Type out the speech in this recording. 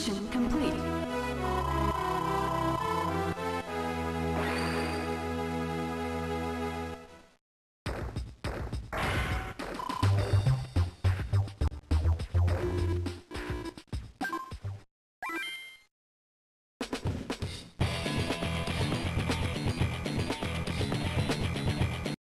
Mission complete.